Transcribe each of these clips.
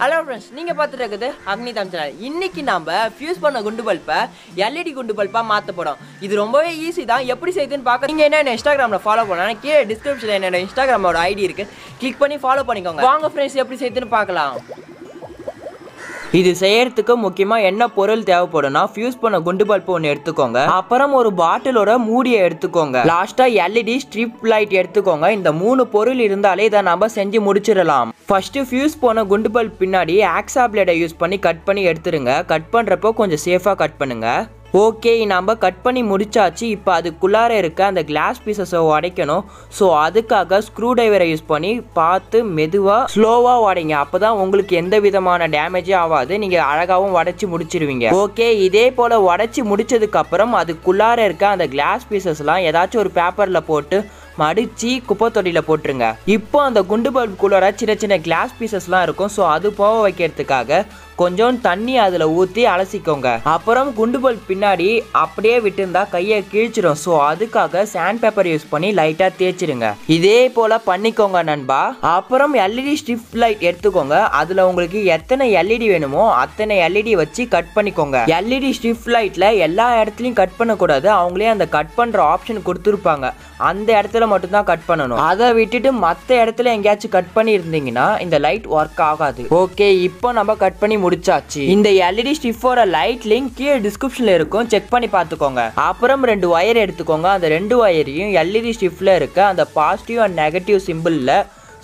Hello friends நீங்கள் பார்த்துட்டு இருக்குது அக்னி தமிழ்ச்சல் இன்னைக்கு நாம ஃபியூஸ் பண்ண குண்டு பல்பை எல்இடி குண்டு பல்பாக மாற்ற போகிறோம் இது ரொம்பவே ஈஸி தான். எப்படி செய்யுதுன்னு பார்க்க நீங்கள் என்ன இன்ஸ்டாகிராமில் ஃபாலோ பண்ணலாம். கீழே டிஸ்கிரிப்ஷனில் என்னோட இன்ஸ்டாகிராமோட ஐடி இருக்குது கிளிக் பண்ணி ஃபாலோ பண்ணிக்கோங்க. வாங்க ஃப்ரெண்ட்ஸ் எப்படி செய்யுதுன்னு பார்க்கலாம். இது செய்யறதுக்கு முக்கியமா என்ன பொருள் தேவைப்படும்னா ஃபியூஸ் பண்ண குண்டு பல்ப் ஒன்று எடுத்துக்கோங்க. அப்புறம் ஒரு பாட்டிலோட மூடியை எடுத்துக்கோங்க. லாஸ்டா எல்இடி ஸ்ட்ரிப் லைட் எடுத்துக்கோங்க. இந்த மூணு பொருள் இருந்தாலே இதை நம்ம செஞ்சு முடிச்சிடலாம். ஃபர்ஸ்ட் ஃபியூஸ் போன குண்டு பல்ப் பின்னாடி ஆக்ஸா பிளேடை யூஸ் பண்ணி கட் பண்ணி எடுத்துருங்க. கட் பண்ணுறப்போ கொஞ்சம் சேஃபாக கட் பண்ணுங்க. ஓகே நம்ம கட் பண்ணி முடிச்சாச்சு. இப்போ அதுக்குள்ளார இருக்க அந்த கிளாஸ் பீசஸை உடைக்கணும். ஸோ அதுக்காக ஸ்க்ரூ டிரைவரை யூஸ் பண்ணி பார்த்து மெதுவாக ஸ்லோவாக உடைங்க. அப்போ தான் உங்களுக்கு எந்த விதமான டேமேஜும் ஆகாது. நீங்கள் அழகாகவும் உடச்சி முடிச்சிருவீங்க. ஓகே இதே போல் உடச்சி முடிச்சதுக்கப்புறம் அதுக்குள்ளார இருக்க அந்த கிளாஸ் பீசஸ்லாம் ஏதாச்சும் ஒரு பேப்பரில் போட்டு மடித்து குப்பை தொட்டியில் போட்டுருங்க. இப்போ அந்த குண்டு பல்புக்குள்ளார சின்ன சின்ன கிளாஸ் பீசஸ்லாம் இருக்கும். ஸோ அது போக வைக்கிறதுக்காக கொஞ்சம் தண்ணி அதில் ஊற்றி அலசிக்கோங்க. அப்புறம் குண்டு பல்ப் பின்னாடி அப்படியே விட்டுருந்தா கையை கிழிச்சிடும் ஸோ அதுக்காக சாண்ட் பேப்பர் யூஸ் பண்ணி லைட்டாக தேய்ச்சிருங்க இதே போல் பண்ணிக்கோங்க நண்பா. அப்புறம் எல்இடி ஸ்ட்ரிப் லைட் எடுத்துக்கோங்க. அதில் உங்களுக்கு எத்தனை எல்இடி வேணுமோ அத்தனை எல்இடி வச்சு கட் பண்ணிக்கோங்க. எல்இடி ஸ்ட்ரிப் லைட்டில் எல்லா இடத்துலையும் கட் பண்ணக்கூடாது. அவங்களே அந்த கட் பண்ணுற ஆப்ஷன் கொடுத்துருப்பாங்க. அந்த இடத்துல மட்டும்தான் கட் பண்ணணும். அதை விட்டுட்டு மற்ற இடத்துல எங்கேயாச்சும் கட் பண்ணி இருந்தீங்கன்னா இந்த லைட் ஒர்க் ஆகாது. ஓகே இப்போ நம்ம கட் பண்ணி முடிச்சாச்சு. இந்த எல்இடி ஸ்டிஃபோட லைட் லிங்க் கீழே டிஸ்கிரிப்ஷன்ல இருக்கும். செக் பண்ணி பார்த்துக்கோங்க. அப்புறம் ரெண்டு ஒயர் எடுத்துக்கோங்க. அந்த ரெண்டு ஒயரையும் எல்இடி ஸ்டிஃப்ல இருக்க அந்த பாசிட்டிவ் அண்ட் நெகட்டிவ் சிம்பிளில்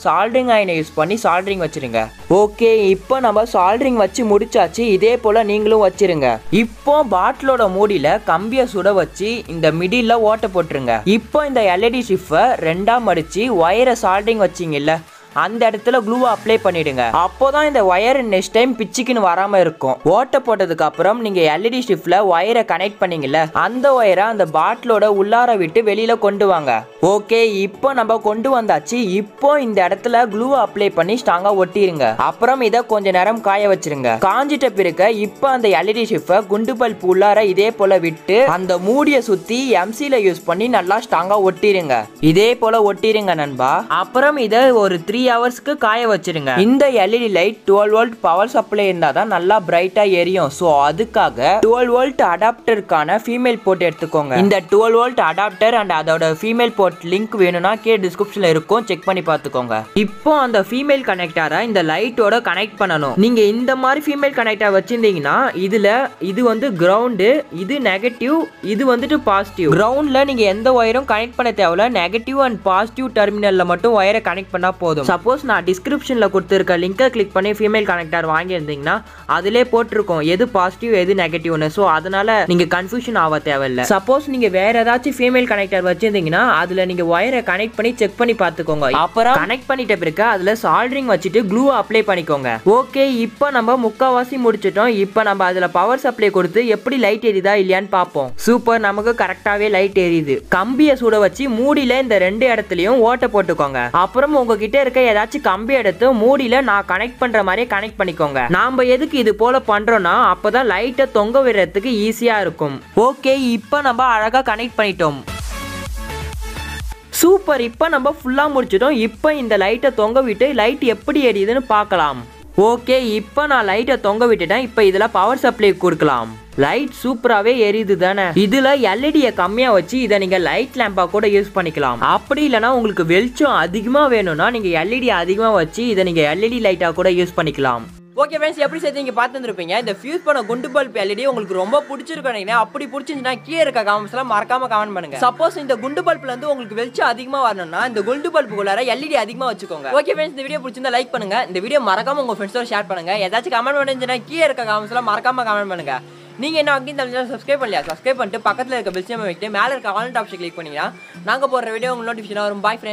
சால்ட்ரிங் ஆயினை யூஸ் பண்ணி சால்ட்ரிங் வச்சிருங்க. ஓகே இப்போ நம்ம சால்ட்ரிங் வச்சு முடிச்சாச்சு. இதே போல் நீங்களும் வச்சிருங்க. இப்போ பாட்டிலோட மூடியில் கம்பியை சுட வச்சு இந்த மிடியில் ஓட்ட போட்டுருங்க. இப்போ இந்த எல்இடி ஷிஃபை ரெண்டாக மடித்து ஒயரை சால்ட்ரிங் வச்சிங்கல்ல அந்த இடத்துல க்ளூவை அப்ளை பண்ணிடுங்க. அப்போதான் இந்த ஒயர் நெக்ஸ்ட் டைம் பிச்சுக்குன்னு வராம இருக்கும். ஓட்ட போட்டதுக்கு அப்புறம் நீங்க எல்இடி ஸ்டிஃப்ல ஒயரை கனெக்ட் பண்ணீங்கல்ல அந்த ஒயரை அந்த பாட்டிலோட உள்ளார விட்டு வெளியில கொண்டு வாங்க. ஓகே இப்போ நம்ம கொண்டு வந்தாச்சு. இப்போ இந்த இடத்துல க்ளூவை அப்ளை பண்ணி ஸ்ட்ராங்கா ஒட்டிருங்க. அப்புறம் இதை கொஞ்ச நேரம் காய வச்சிருங்க. காஞ்சிட்ட பிறகு இப்போ அந்த எல்இடி ஷிஃபை குண்டு பல்ப் உள்ளார இதே போல விட்டு அந்த மூடிய சுத்தி எம்சில யூஸ் பண்ணி நல்லா ஸ்ட்ராங்கா ஒட்டிருங்க. இதே போல ஒட்டிருங்க நண்பா. அப்புறம் இதை ஒரு த்ரீ த்ரீ ஹவர்ஸ்க்கு காய வச்சிருங்க. இந்த LED light twelve volt power supply இருந்தால் தான் நல்லா பிரைட்டாக எரியும். ஸோ அதுக்காக டுவெல் வோல்ட் அடாப்டருக்கான ஃபீமேல் போர்ட் எடுத்துக்கோங்க. இந்த டுவெல் வோல்ட் அடாப்டர் அண்ட் அதோட ஃபீமேல் போர்ட் லிங்க் வேணும்னா கீழே டிஸ்கிரிப்ஷனில் இருக்கும். செக் பண்ணி பார்த்துக்கோங்க. இப்போ அந்த ஃபீமேல் கனெக்டாரை இந்த லைட்டோட கனெக்ட் பண்ணணும். நீங்கள் இந்த மாதிரி ஃபீமேல் கனெக்டாக வச்சுருந்தீங்கன்னா இதில் இது வந்து கிரவுண்டு இது நெகட்டிவ் இது வந்துட்டு பாசிட்டிவ் கிரவுண்டில் நீங்கள் எந்த ஒயரும் கனெக்ட் பண்ண தேவையில்ல. நெகட்டிவ் அண்ட் பாசிட்டிவ் டெர்மினலில் மட்டும் ஒயரை கனெக்ட் பண்ணால் போதும். சப்போஸ் நான் டிஸ்கிரிப்ஷனில் கொடுத்துருக்க லிங்கை கிளிக் பண்ணி ஃபீமேல் கனெக்டர் வாங்கியிருந்தீங்கன்னா அதிலே போட்டிருக்கோம் எது பாசிட்டிவ் எது நெகட்டிவ்னு ஸோ அதனால நீங்கள் கன்ஃபியூஷன் ஆக தேவையில்லை. சப்போஸ் நீங்கள் வேற ஏதாச்சும் ஃபீமேல் கனெக்டர் வச்சிருந்தீங்கன்னா அதில் நீங்கள் ஒயரை கனெக்ட் பண்ணி செக் பண்ணி பார்த்துக்கோங்க. அப்புறம் கனெக்ட் பண்ணிட்ட பிறகு அதில் சால்ட்ரிங் வச்சுட்டு க்ளூ அப்ளை பண்ணிக்கோங்க. ஓகே இப்போ நம்ம முக்கால்வாசி முடிச்சிட்டோம். இப்போ நம்ம அதில் பவர் சப்ளை கொடுத்து எப்படி லைட் எரியுதா இல்லையான்னு பார்ப்போம். சூப்பர் நமக்கு கரெக்டாகவே லைட் எரியுது. கம்பியை சுட வச்சு மூடியில இந்த ரெண்டு இடத்துலையும் ஓட்டை போட்டுக்கோங்க. அப்புறம் உங்ககிட்ட இருக்க ஏதாச்சும் கம்பி எடுத்து மூடியில நான் கனெக்ட் பண்ற மாதிரி கனெக்ட் பண்ணிக்கோங்க. நாம எதுக்கு இது போல பண்றோம்னா அப்பதான் லைட்டை தொங்க விடுறதுக்கு ஈஸியா இருக்கும். ஓகே இப்போ நம்ம அழகா கனெக்ட் பண்ணிட்டோம். சூப்பர் இப்போ நம்ம ஃபுல்லாக முடிச்சிட்டோம். இப்போ இந்த லைட்டை தொங்க விட்டு லைட் எப்படி எரியுதுன்னு பார்க்கலாம். ஓகே இப்போ நான் லைட்டை தொங்க விட்டுட்டேன். இப்போ இதில் பவர் சப்ளை கொடுக்கலாம். லைட் சூப்பராகவே எரியுது தானே? இதில் எல்இடியை கம்மியாக வச்சு இதை நீங்கள் லைட் லேம்பாக கூட யூஸ் பண்ணிக்கலாம். அப்படி இல்லைனா உங்களுக்கு வெளிச்சம் அதிகமாக வேணும்னா நீங்கள் எல்இடி அதிகமாக வச்சு இதை நீங்கள் எல்இடி லைட்டாக கூட யூஸ் பண்ணிக்கலாம். ஓகே ஃப்ரெண்ட்ஸ் எப்படி சேர்த்து நீங்கள் பார்த்துருப்பீங்க இந்த ஃபியூஸ் பண்ண குண்டு பல்ப் எல்இடி உங்களுக்கு ரொம்ப பிடிச்சிருக்கும் அப்படி பிடிச்சிருந்துச்சுன்னா கீழே இருக்க காமெண்ட்ஸ்லாம் மறக்காம கமெண்ட் பண்ணுங்க. சப்போஸ் இந்த குண்டு பல்ப்ல இருந்து உங்களுக்கு வெளிச்சம் அதிகமாக வரணும்னா இந்த குண்டு பல்புக்குள்ளார எல்இடி அதிகமாக வச்சுக்கோங்க. ஓகே ஃப்ரெண்ட்ஸ் இந்த வீடியோ பிடிச்சிருந்தா லைக் பண்ணுங்க. இந்த வீடியோ மறக்காம உங்க ஃப்ரெண்ட்ஸோட ஷேர் பண்ணுங்க. ஏதாச்சும் கமெண்ட் பண்ணுச்சுன்னா கீழே இருக்க காமெண்ட்ஸ்லாம் மறக்காம கமெண்ட் பண்ணுங்க. நீங்க என்ன அங்கேயும் தமிழ் சப்ஸ்கிரைப் பண்ணலையா? சப்ஸ்கிரைப் பண்ணிட்டு பக்கத்தில் இருக்க பெல் சிம் வைக்கிட்டு மேலே இருக்க ஆல் ஆப்ஷன் கிளிக் பண்ணீங்கன்னா நாங்கள் போடுற வீடியோ உங்களுக்கு நோட்டிஃபிகேஷன் வரும். Bye friends